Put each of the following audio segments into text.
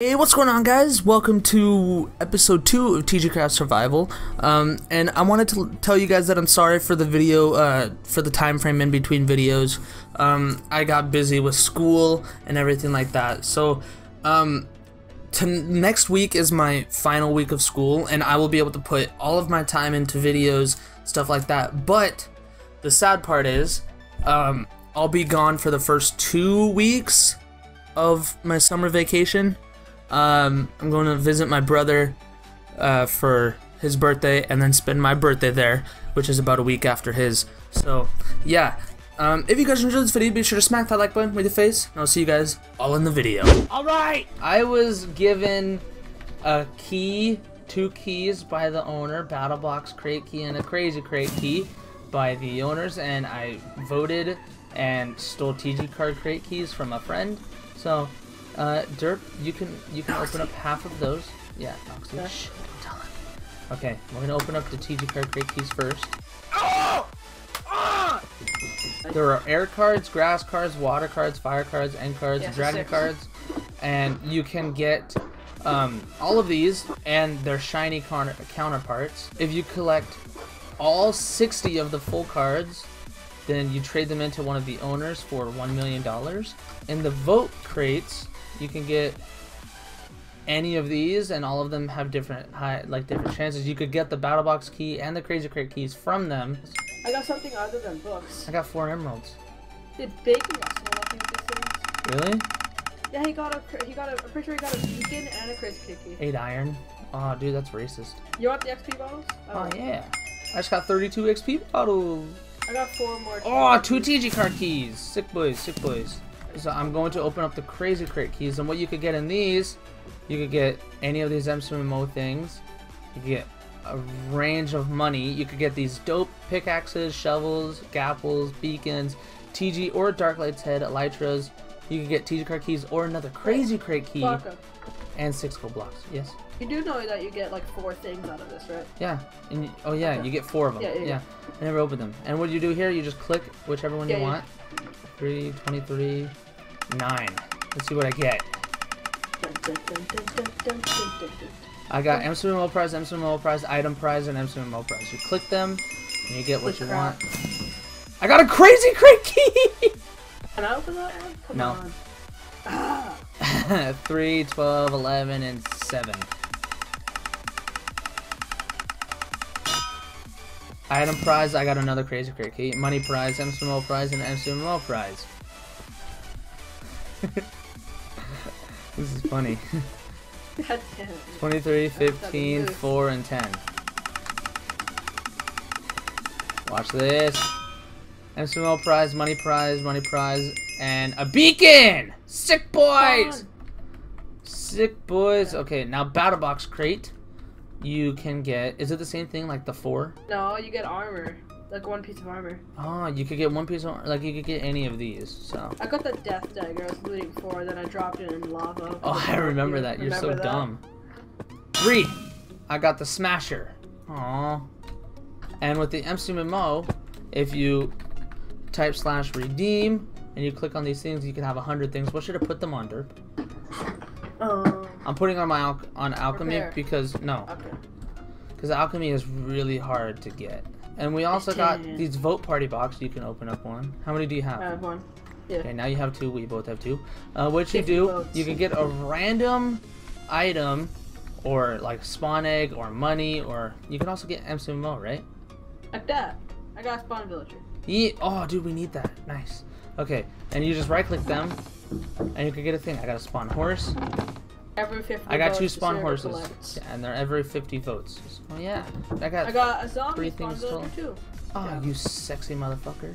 Hey, what's going on, guys? Welcome to episode two of Teegeecraft Survival. Um, and I wanted to tell you guys that I'm sorry for the video, uh, for the time frame in between videos. Um, I got busy with school and everything like that. So, um, to next week is my final week of school, and I will be able to put all of my time into videos, stuff like that. But the sad part is, um, I'll be gone for the first two weeks of my summer vacation. Um, I'm going to visit my brother uh, for his birthday and then spend my birthday there, which is about a week after his. So, yeah. Um, if you guys enjoyed this video, be sure to smack that like button with your face, and I'll see you guys all in the video. Alright! I was given a key, two keys by the owner, Battle Box Crate Key and a Crazy Crate Key by the owners, and I voted and stole TG Card Crate Keys from a friend. So, uh, Derp, you can you can open up half of those. Yeah. Shh, don't tell him. Okay, we're gonna open up the TG card crate keys first. There are air cards, grass cards, water cards, fire cards, end cards, Yeah, dragon six. cards, and you can get um, all of these and their shiny counter- counterparts. If you collect all 60 of the full cards, then you trade them into one of the owners for $1 million. In the vote crates, you can get any of these and all of them have different high like different chances you could get the battle box key and the crazy crate keys from them I got something other than books. i got four emeralds Did Bacon got sold in this thing? really Yeah, he got a. He got a. I'm pretty sure he got a beacon and a crazy kicky. eight iron oh dude that's racist You want the XP bottles? oh yeah i just got 32 xp bottles I got four more. oh two tg card keys sick boys sick boys so i'm going to open up the crazy crate keys and what you could get in these you could get any of these mcMMO things. You could get a range of money. You could get these dope pickaxes shovels gapples beacons tg or darklight's head elytras. You could get tg card keys or another crazy crate key and six gold blocks yes. You do know that you get like four things out of this, right? yeah and oh yeah Okay. you get four of them. Yeah, yeah, yeah. I never opened them. And what do you do here? You just click whichever one Yeah, you want. 3 23 Nine. Let's see what I get. I got Emsman Mobile Prize, Emsman Mobile Prize, Item Prize, and Emsman Mobile Prize. You click them, and you get what you want. I got a crazy crate key! Can I open that one? Come no. On. 3, 12, 11, and 7. Item prize, I got another crazy crate key. Money prize, MMO prize, and MMO prize. this is funny. Damn 23, 15, 4, and 10. Watch this. MCMMO prize, money prize, money prize, and a beacon! Sick boys! Sick boys. Okay, now battle box crate. You can get. Is it the same thing like the four? No, you get armor. Like one piece of armor. Oh, you could get one piece of. Like you could get any of these. So. I got the death dagger I was looting for, then I dropped it in lava. Oh, I remember that. You're so that? dumb. Three. I got the Smasher. Aw. And with the MCMMO, if you type slash redeem and you click on these things, you can have a hundred things. What should I put them under? Um, I'm putting on my al- on alchemy Repair. because no, okay. because alchemy is really hard to get. And we also got these vote party box. You can open up one. How many do you have? I have one. Okay, now you have two. We both have two. Uh, what you do, votes. you can get a random item, or like spawn egg, or money, or you can also get MCMMO, right? Like that. I got a spawn villager. Yeah. Oh, dude, we need that. Nice. Okay, and you just right click them, and you can get a thing. I got a spawn horse. Every 50 I got votes, two spawn horses. Yeah, and they're every 50 votes. Oh yeah, I got. I got a zombie Three things villager too. Oh, yeah. you sexy motherfucker.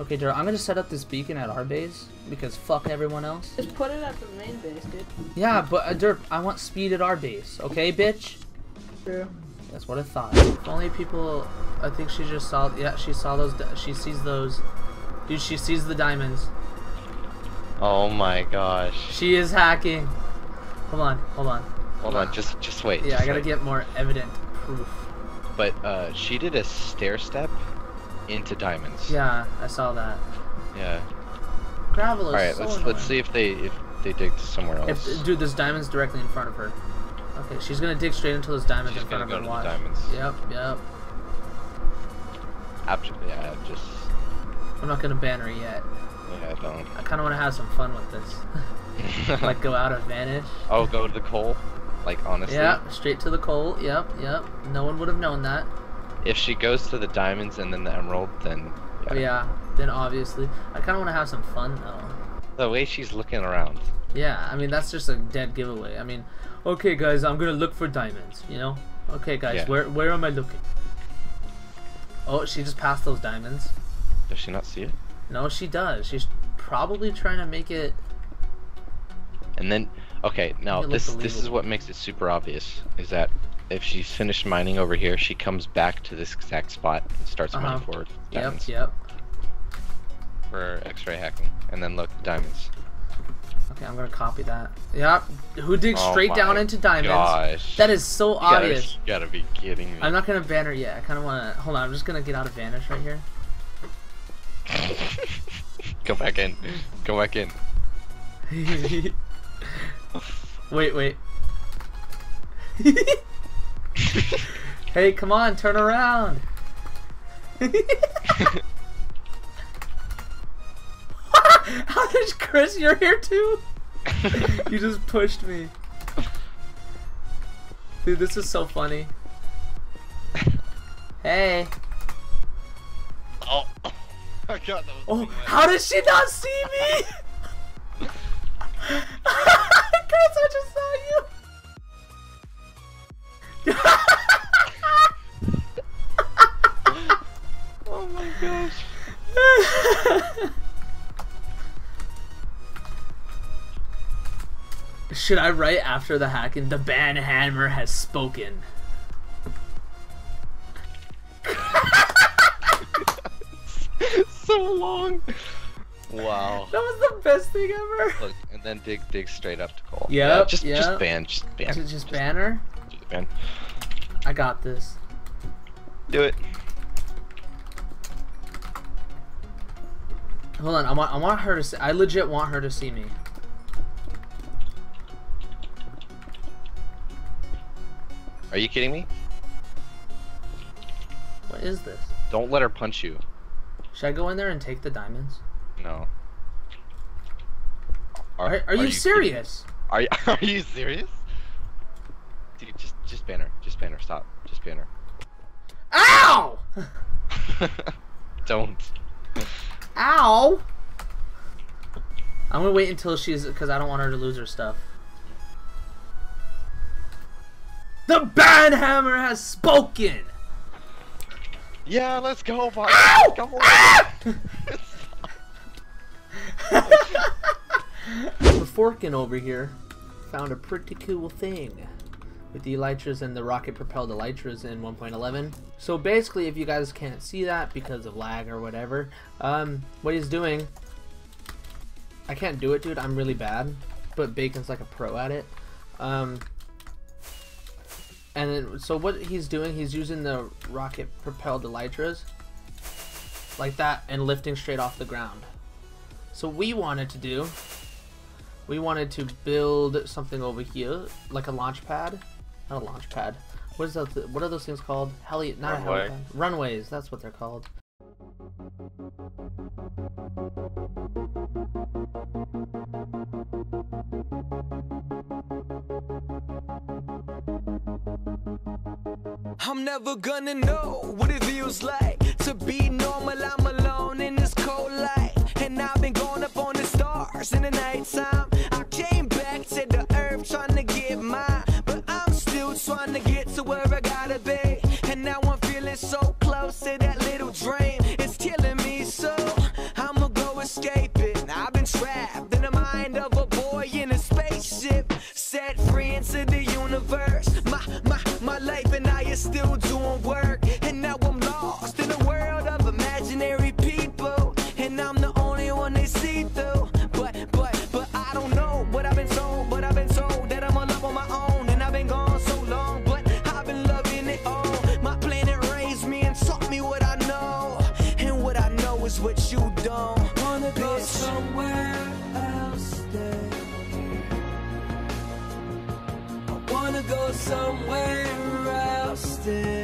Okay, Daryl, I'm gonna set up this beacon at our base because fuck everyone else. Just put it at the main base, dude. Yeah, but uh, Derp, I want speed at our base, okay, bitch? True. That's what I thought. If only people, I think she just saw, yeah, she saw those, she sees those. Dude, she sees the diamonds. Oh my gosh. She is hacking. Hold on, hold on. Hold on, just just wait. Yeah, just I gotta wait. get more evident proof. But uh, she did a stair step into diamonds. Yeah, I saw that. Yeah. Gravel is All right, so let's annoying. let's see if they if they dig somewhere else. If, dude, there's diamonds directly in front of her. Okay, she's gonna dig straight into those diamonds She's in front of go her. to diamonds. Yep, yep. After, yeah, just I'm not gonna ban her yet. Yeah, don't. I kind of want to have some fun with this. like go out and vanish. oh, go to the coal. Like honestly, Yeah, straight to the coal. Yep, yep. No one would have known that. if she goes to the diamonds and then the emerald, then yeah. Yeah, then obviously, I kind of want to have some fun though. The way she's looking around. Yeah, I mean that's just a dead giveaway. I mean, okay guys, I'm gonna look for diamonds. You know? Okay guys, Yeah. where where am I looking? Oh, she just passed those diamonds. Does she not see it? No, she does. She's probably trying to make it. And then, okay, now this this is what makes it super obvious is that if she's finished mining over here, she comes back to this exact spot and starts Uh-huh. mining forward. Yep, Diamonds yep. for X-ray hacking, and then look diamonds. Okay, I'm gonna copy that. Yep. Who digs Oh straight down into diamonds? Gosh, That is so You gotta- obvious. You gotta be kidding me. I'm not gonna ban her yet. I kind of want to. Hold on. I'm just gonna get out of vanish right here. Go back in. Go back in. wait, wait. hey, come on, turn around. How did Chris? You're here too. you just pushed me. Dude, this is so funny. Hey. Oh. I got those. Oh, how did she not see me? Chris, I just saw you. Oh my gosh. Should I write after the hacking? The ban hammer has spoken. Long. Wow. That was the best thing ever. Look, and then dig, dig straight up to coal. Yep, yeah, just, yep. just ban, just ban, Just, just ban her. just ban. I got this. Do it. Hold on, I want, I want her to. See, I legit want her to see me. Are you kidding me? What is this? Don't let her punch you. Should I go in there and take the diamonds? No. Are, are, you, kidding? serious? Are you, are you serious? Dude, just just ban her. Just ban her. Stop. Just ban her. Ow! Don't. Ow! I'm gonna wait until she's because I don't want her to lose her stuff. The ban hammer has spoken. Yeah, let's go, boss. Ow! Come on. The Forkin over here found a pretty cool thing with the elytras and the rocket propelled elytras in 1.11. So basically, if you guys can't see that because of lag or whatever, um, what he's doing, I can't do it, dude. I'm really bad, but Bacon's like a pro at it. Um, and then, so what he's doing, he's using the rocket propelled elytras like that and lifting straight off the ground. So we wanted to do, we wanted to build something over here, like a launch pad. Not a launch pad. What is that? What are those things called? Heli? Not Runway. a helipad. Runways. That's what they're called. I'm never gonna know what it feels like to be normal. I'm alone in this cold light, and I've been going up on the stars in the nighttime. Somewhere else than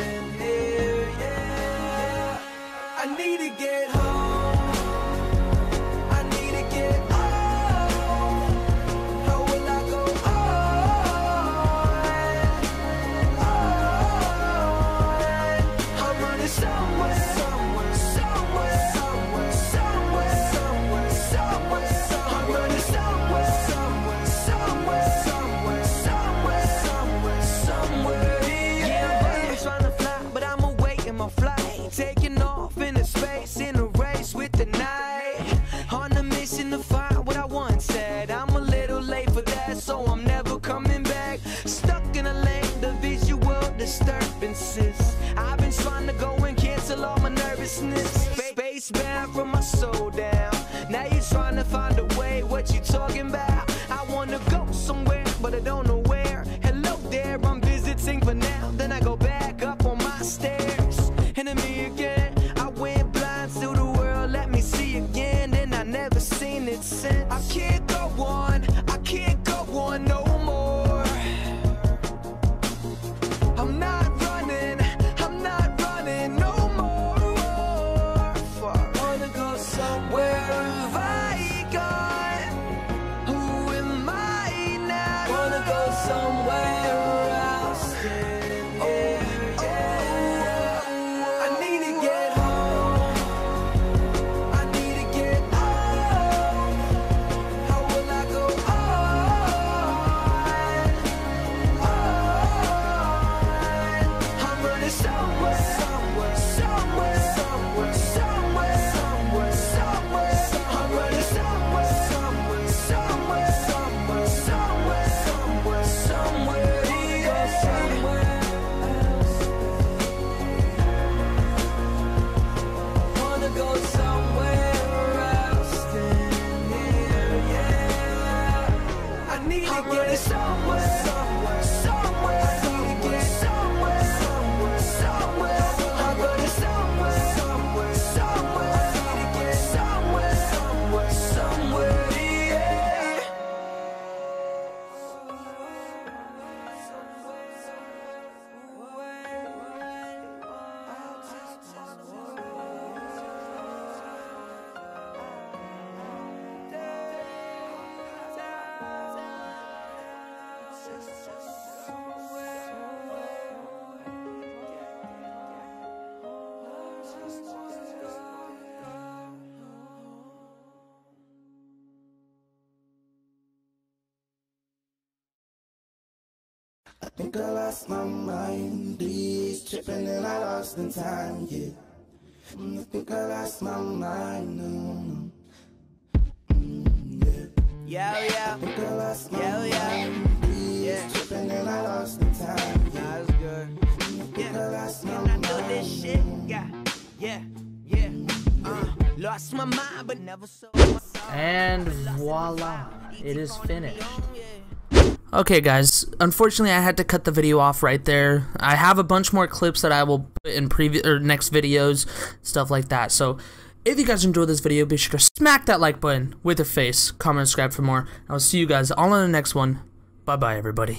trying to find a way. What you talking about? Lost my mind, these tripping and I lost in time, yeah. Mm, I think I lost my mind, no, no. Mm, yeah. Yeah, yeah. I think I lost my Yeah, yeah. mind, these Yeah. tripping and I lost in time, yeah. That's good. I think I lost my And I know mind. this shit. Yeah, yeah, yeah. Uh, lost my mind, but never so. And voila, it is finished. Okay, guys. Unfortunately, I had to cut the video off right there. I have a bunch more clips that I will put in previous or next videos, stuff like that. So, if you guys enjoyed this video, be sure to smack that like button with your face, comment, subscribe for more. I will see you guys all in the next one. Bye bye, everybody.